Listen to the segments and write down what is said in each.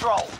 control.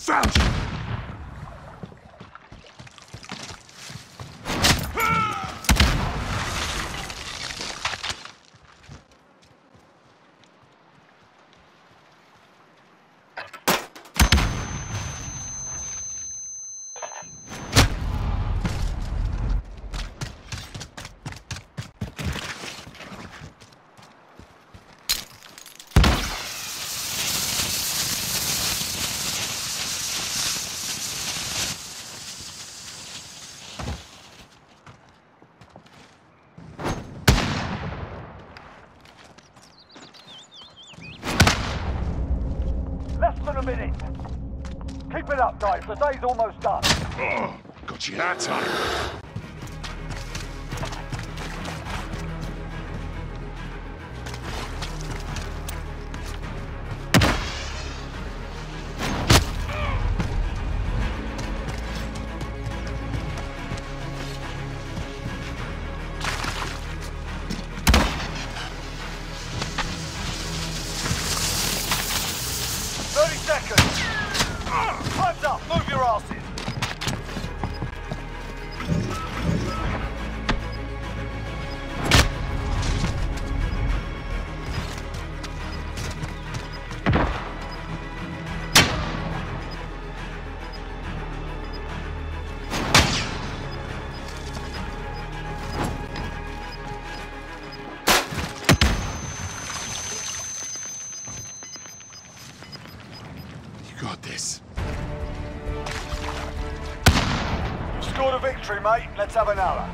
Found you! A minute. Keep it up, guys. The day's almost done. Oh, got you that time. Got this. Scored a victory, mate. Let's have another.